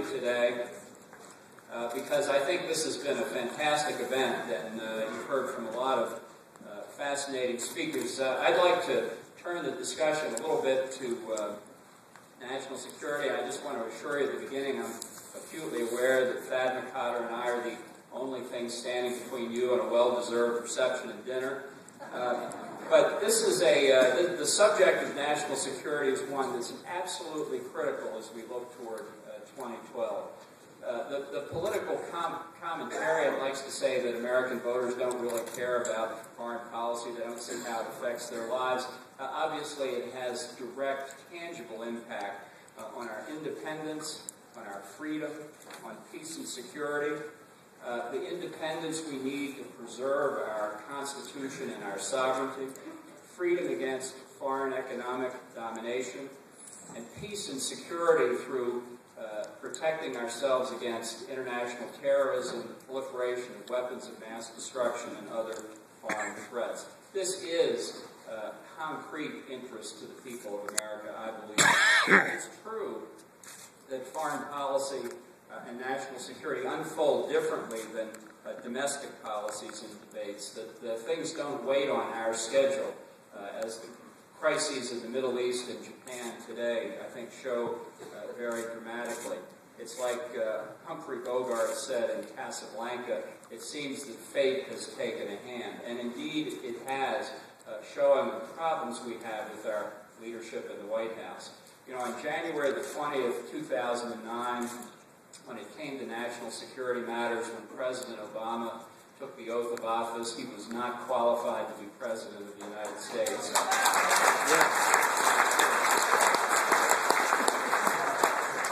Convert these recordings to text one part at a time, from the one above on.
you today uh, because I think this has been a fantastic event and uh, you've heard from a lot of uh, fascinating speakers. Uh, I'd like to turn the discussion a little bit to uh, national security. I just want to assure you at the beginning I'm acutely aware that Thad McCotter and I are the only thing standing between you and a well-deserved reception and dinner. Uh, but this is a, uh, the, the, subject of national security is one that's absolutely critical as we look toward 2012. Uh, the, the, political com- commentariat likes to say that American voters don't really care about foreign policy. They don't see how it affects their lives. Uh, obviously, it has direct, tangible impact uh, on our independence, on our freedom, on peace and security, uh, the independence we need to preserve our Constitution and our sovereignty, freedom against foreign economic domination, and peace and security through uh, protecting ourselves against international terrorism, proliferation of weapons of mass destruction, and other foreign threats. This is uh, concrete interest to the people of America, I believe. it's true that foreign policy uh, and national security unfold differently than uh, domestic policies and debates. That the things don't wait on our schedule. Uh, as the crises in the Middle East and Japan today, I think, show uh, very dramatically. It's like uh, Humphrey Bogart said in Casablanca, it seems that fate has taken a hand. And indeed, it has, uh, showing the problems we have with our leadership in the White House. You know, on January the 20th, 2009, when it came to national security matters, when President Obama took the oath of office, he was not qualified to be President of the United States.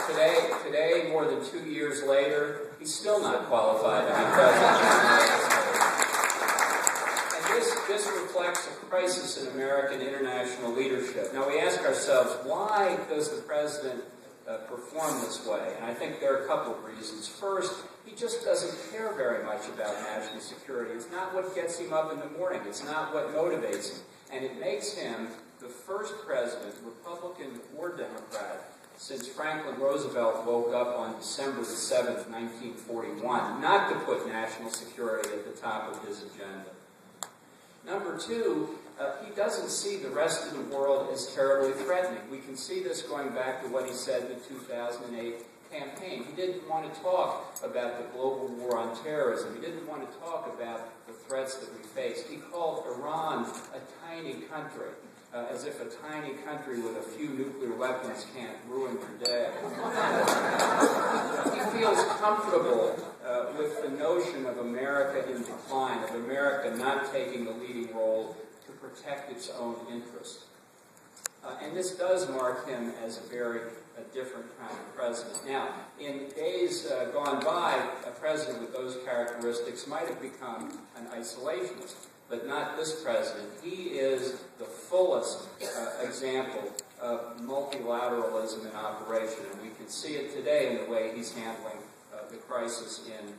Today, today, more than two years later, he's still not qualified to be President And this, this reflects a crisis in American international leadership. Now, we ask ourselves, why does the President uh, perform this way. And I think there are a couple of reasons. First, he just doesn't care very much about national security. It's not what gets him up in the morning. It's not what motivates him. And it makes him the first president, Republican or Democrat, since Franklin Roosevelt woke up on December the 7th, 1941, not to put national security at the top of his agenda. Number two, uh, he doesn't see the rest of the world as terribly threatening. We can see this going back to what he said in the 2008 campaign. He didn't want to talk about the global war on terrorism. He didn't want to talk about the threats that we face. He called Iran a tiny country, uh, as if a tiny country with a few nuclear weapons can't ruin your day. he feels comfortable uh, with the notion of America in decline, of America not taking the leading role protect its own interest. Uh, and this does mark him as a very a different kind of president. Now, in days uh, gone by, a president with those characteristics might have become an isolationist, but not this president. He is the fullest uh, example of multilateralism in operation, and we can see it today in the way he's handling uh, the crisis in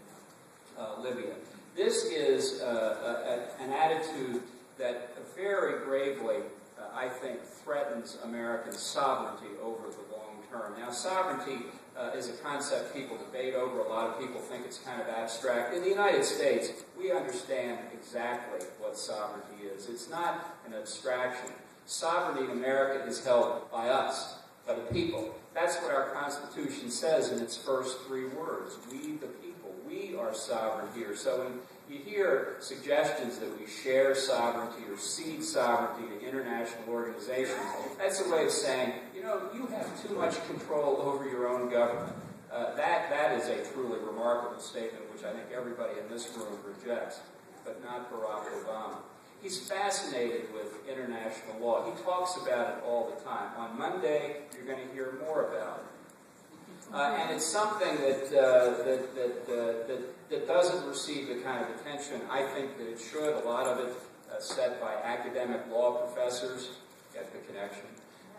uh, Libya. This is uh, a, an attitude that very gravely, uh, I think, threatens American sovereignty over the long term. Now, sovereignty uh, is a concept people debate over. A lot of people think it's kind of abstract. In the United States, we understand exactly what sovereignty is. It's not an abstraction. Sovereignty in America is held by us, by the people. That's what our Constitution says in its first three words. We, the people. We are sovereign here. So when you hear suggestions that we share sovereignty or cede sovereignty to international organizations. That's a way of saying, you know, you have too much control over your own government. Uh, that, that is a truly remarkable statement, which I think everybody in this room rejects, but not Barack Obama. He's fascinated with international law. He talks about it all the time. On Monday, you're going to hear more about it. Uh, and it's something that, uh, that, that, uh, that, that, doesn't receive the kind of attention I think that it should. A lot of it uh, set by academic law professors, get the connection,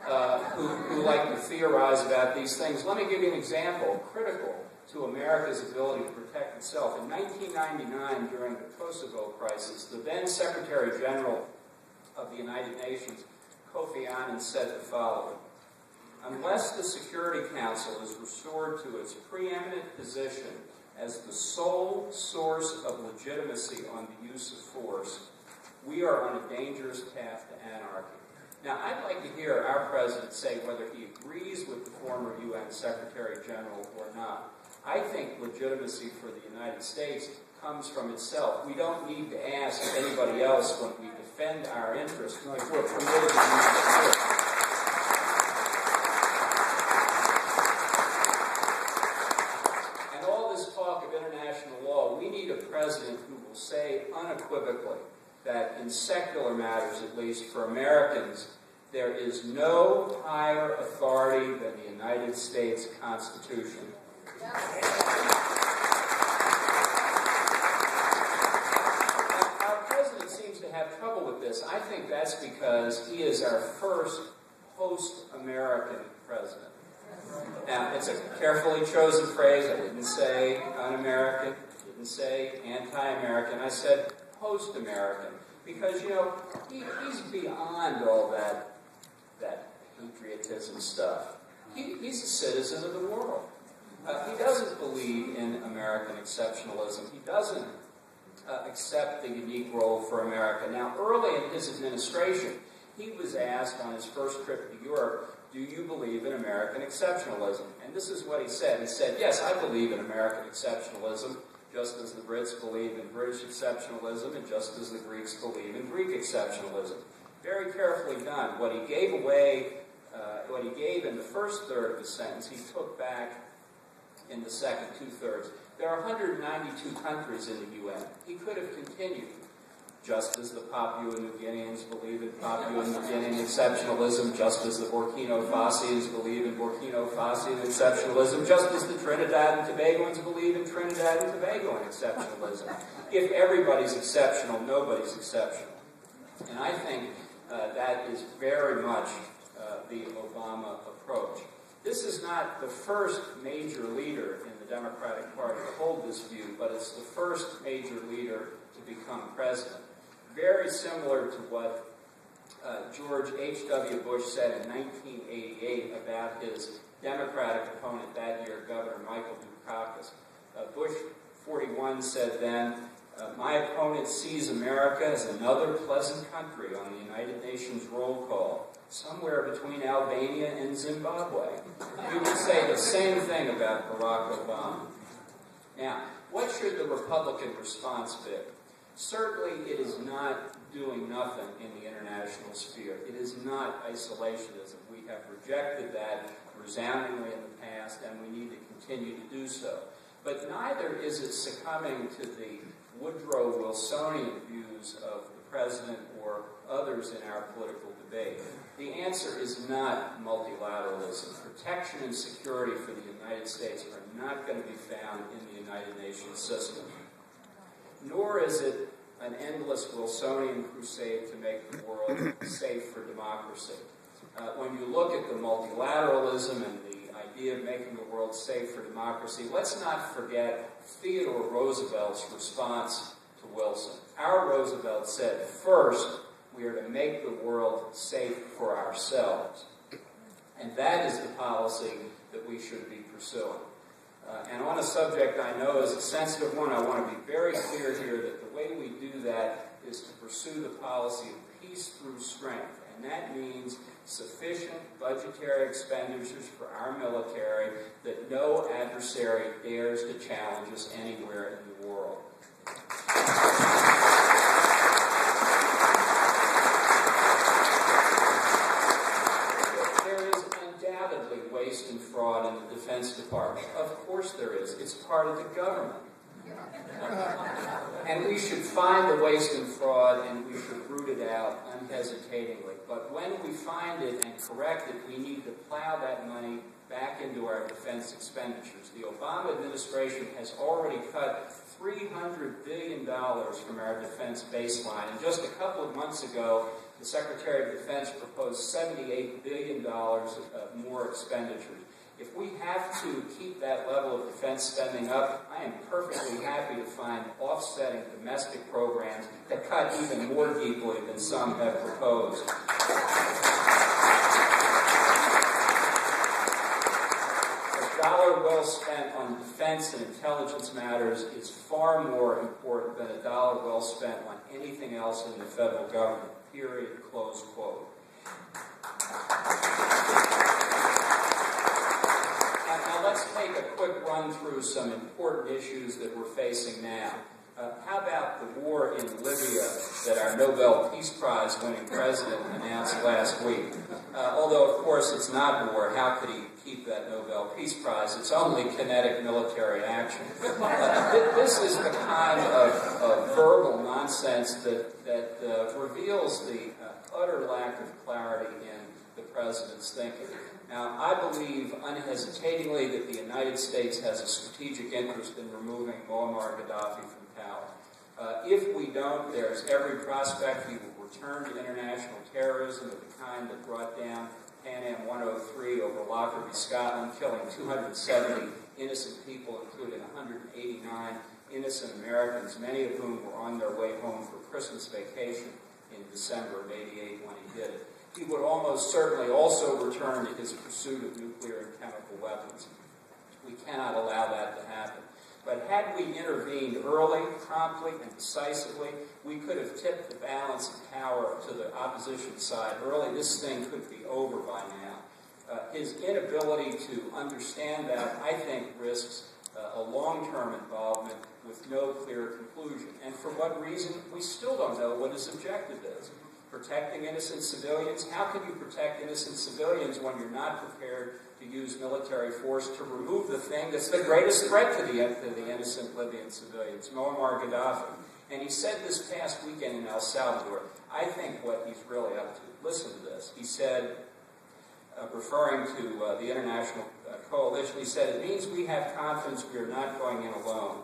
uh, who, who like to theorize about these things. Let me give you an example critical to America's ability to protect itself. In 1999, during the Kosovo crisis, the then Secretary General of the United Nations, Kofi Annan, said the following Unless the Security Council is restored to its preeminent position as the sole source of legitimacy on the use of force, we are on a dangerous path to anarchy. Now, I'd like to hear our president say whether he agrees with the former UN Secretary General or not. I think legitimacy for the United States comes from itself. We don't need to ask anybody else when we defend our interests if we're permitted to use the And all this talk of international law, we need a president who will say unequivocally that in secular matters, at least for Americans, there is no higher authority than the United States Constitution. Our president seems to have trouble with this. I think that's because he is our first post-American president. Now, it's a carefully chosen phrase. I didn't say un-American, didn't say anti-American. I said post-American because you know he, he's beyond all that that patriotism stuff. He, he's a citizen of the world. Uh, he doesn't believe in American exceptionalism. He doesn't uh, accept the unique role for America. Now, early in his administration, he was asked on his first trip to Europe, Do you believe in American exceptionalism? And this is what he said. He said, Yes, I believe in American exceptionalism just as the Brits believe in British exceptionalism and just as the Greeks believe in Greek exceptionalism. Very carefully done. What he gave away, uh, what he gave in the first third of the sentence, he took back in the second two thirds. There are 192 countries in the UN. He could have continued just as the Papua New Guineans believe in Papua New Guinean exceptionalism, just as the Burkina Fasans believe in Burkina Faso exceptionalism, just as the Trinidad and Tobagoans believe in Trinidad and Tobago exceptionalism. If everybody's exceptional, nobody's exceptional. And I think uh, that is very much uh, the Obama approach. This is not the first major leader in the Democratic Party to hold this view, but it's the first major leader to become president very similar to what uh, George H.W. Bush said in 1988 about his Democratic opponent that year, Governor Michael Dukakis. Uh, Bush 41 said then, uh, My opponent sees America as another pleasant country on the United Nations roll call, somewhere between Albania and Zimbabwe. We would say the same thing about Barack Obama. Now, what should the Republican response be? Certainly, it is not doing nothing in the international sphere. It is not isolationism. We have rejected that resoundingly in the past, and we need to continue to do so. But neither is it succumbing to the Woodrow Wilsonian views of the president or others in our political debate. The answer is not multilateralism. Protection and security for the United States are not going to be found in the United Nations system nor is it an endless Wilsonian crusade to make the world safe for democracy. Uh, when you look at the multilateralism and the idea of making the world safe for democracy, let's not forget Theodore Roosevelt's response to Wilson. Our Roosevelt said, first, we are to make the world safe for ourselves. And that is the policy that we should be pursuing. Uh, and on a subject I know is a sensitive one, I want to be very clear here that the way we do that is to pursue the policy of peace through strength. And that means sufficient budgetary expenditures for our military that no adversary dares to challenge us anywhere in the world. There is undoubtedly waste and fraud in the Defense Department? Of course there is. It's part of the government. and we should find the waste and fraud and we should it out unhesitatingly. But when we find it and correct it, we need to plow that money back into our defense expenditures. The Obama administration has already cut $300 billion from our defense baseline. And just a couple of months ago, the Secretary of Defense proposed $78 billion of more expenditures. If we have to keep that level of defense spending up, I am perfectly happy to find offsetting domestic programs that cut even more deeply than some have proposed. A dollar well spent on defense and intelligence matters is far more important than a dollar well spent on anything else in the federal government. Period. Close quote. let's take a quick run through some important issues that we're facing now. Uh, how about the war in Libya that our Nobel Peace Prize winning president announced last week? Uh, although, of course, it's not war, how could he keep that Nobel Peace Prize? It's only kinetic military action. Uh, this is the kind of, of verbal nonsense that, that uh, reveals the uh, utter lack of clarity in the president's thinking. Now, I believe unhesitatingly that the United States has a strategic interest in removing Muammar Gaddafi from power. Uh, if we don't, there's every prospect he will return to international terrorism of the kind that brought down Pan Am 103 over Lockerbie, Scotland, killing 270 innocent people, including 189 innocent Americans, many of whom were on their way home for Christmas vacation in December of 88 when he did it he would almost certainly also return to his pursuit of nuclear and chemical weapons. We cannot allow that to happen. But had we intervened early, promptly, and decisively, we could have tipped the balance of power to the opposition side early. This thing could be over by now. Uh, his inability to understand that, I think, risks uh, a long-term involvement with no clear conclusion. And for what reason, we still don't know what his objective is protecting innocent civilians. How can you protect innocent civilians when you're not prepared to use military force to remove the thing that's the greatest threat to the, to the innocent Libyan civilians, Muammar Gaddafi? And he said this past weekend in El Salvador, I think what he's really up to. Listen to this. He said, uh, referring to uh, the international uh, coalition, he said, it means we have confidence we are not going in alone.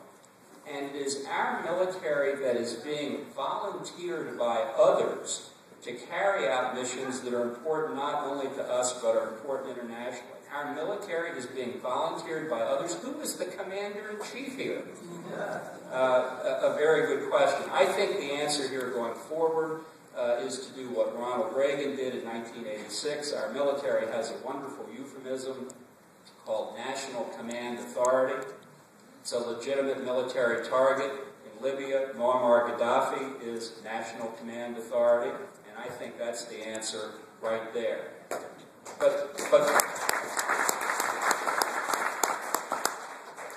And it is our military that is being volunteered by others to carry out missions that are important not only to us but are important internationally. Our military is being volunteered by others. Who is the commander in chief here? Uh, a, a, very good question. I think the answer here going forward uh, is to do what Ronald Reagan did in 1986. Our military has a wonderful euphemism called National Command Authority. It's a legitimate military target. In Libya, Muammar Gaddafi is National Command Authority. I think that's the answer right there. But, but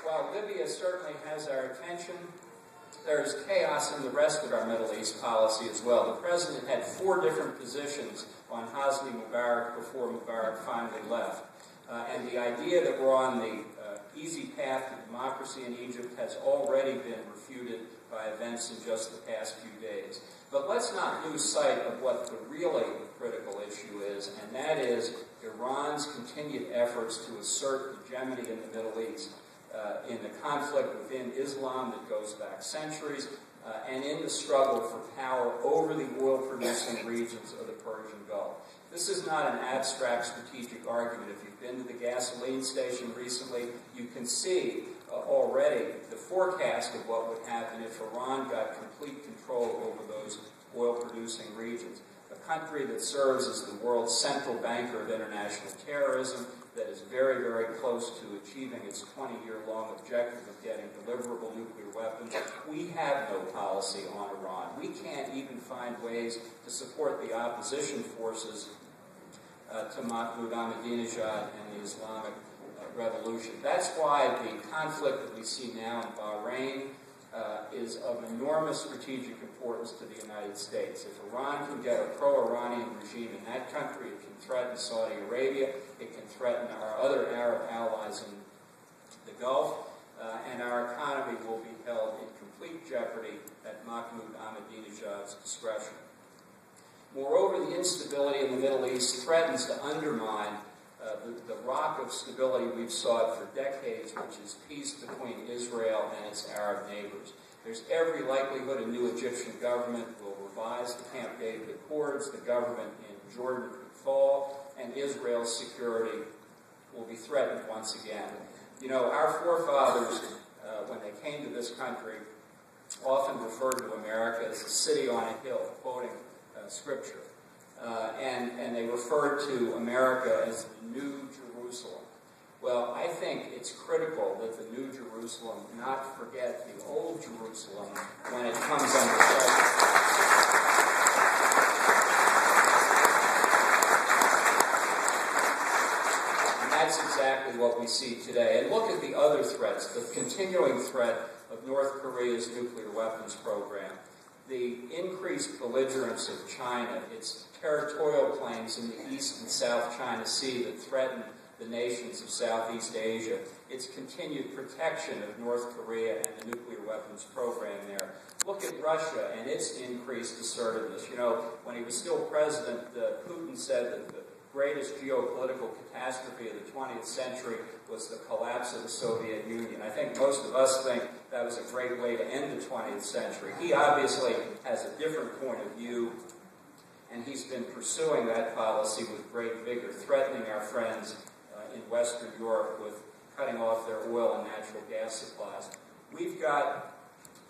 while Libya certainly has our attention, there's chaos in the rest of our Middle East policy as well. The president had four different positions on Hosni Mubarak before Mubarak finally left. Uh, and the idea that we're on the easy path to democracy in Egypt has already been refuted by events in just the past few days. But let's not lose sight of what the really critical issue is, and that is Iran's continued efforts to assert hegemony in the Middle East, uh, in the conflict within Islam that goes back centuries, uh, and in the struggle for power over the oil-producing regions of the Persian Gulf. This is not an abstract strategic argument. If you've been to the gasoline station recently, you can see uh, already the forecast of what would happen if Iran got complete control over those oil producing regions. A country that serves as the world's central banker of international terrorism, that is very, very close to achieving its 20 year long objective of getting deliverable nuclear weapons. We have no policy on Iran. We can't even find ways to support the opposition forces uh, to Mahmoud Ahmadinejad and the Islamic revolution. That's why the conflict that we see now in Bahrain uh, is of enormous strategic importance to the United States. If Iran can get a pro-Iranian regime in that country, it can threaten Saudi Arabia, it can threaten our other Arab allies in the Gulf, uh, and our economy will be held in complete jeopardy at Mahmoud Ahmadinejad's discretion. Moreover, the instability in the Middle East threatens to undermine uh, the, the, rock of stability we've sought for decades, which is peace between Israel and its Arab neighbors. There's every likelihood a new Egyptian government will revise the Camp David Accords, the government in Jordan could fall, and Israel's security will be threatened once again. You know, our forefathers, uh, when they came to this country, often referred to America as a city on a hill, quoting uh, scripture. Uh, and, and they referred to America as the New Jerusalem. Well, I think it's critical that the New Jerusalem not forget the Old Jerusalem when it comes under pressure. And that's exactly what we see today. And look at the other threats, the continuing threat of North Korea's nuclear weapons program, the increased belligerence of China, its territorial claims in the East and South China Sea that threaten the nations of Southeast Asia, its continued protection of North Korea and the nuclear weapons program there. Look at Russia and its increased assertiveness. You know, when he was still president, uh, Putin said that the greatest geopolitical catastrophe of the 20th century was the collapse of the Soviet Union. I think most of us think that was a great way to end the 20th century. He obviously has a different point of view, and he's been pursuing that policy with great vigor, threatening our friends uh, in Western Europe with cutting off their oil and natural gas supplies. We've got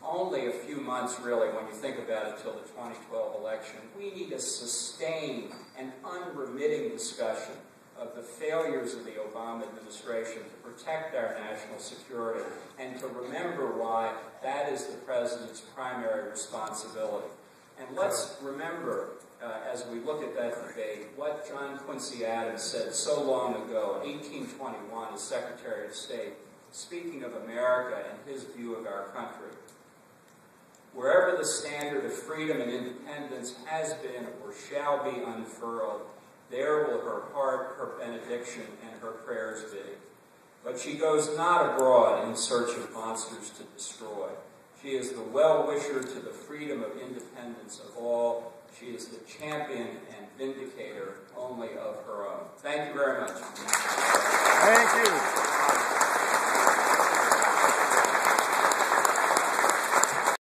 only a few months, really, when you think about it, till the 2012 election. We need a sustained and unremitting discussion of the failures of the Obama administration to protect our national security and to remember why that is the president's primary responsibility. And let's remember uh, as we look at that debate, what John Quincy Adams said so long ago in 1821 as Secretary of State, speaking of America and his view of our country. Wherever the standard of freedom and independence has been or shall be unfurled, there will her heart, her benediction, and her prayers be. But she goes not abroad in search of monsters to destroy. She is the well-wisher to the freedom of independence of all she is the champion and vindicator only of her own. Thank you very much. Thank you.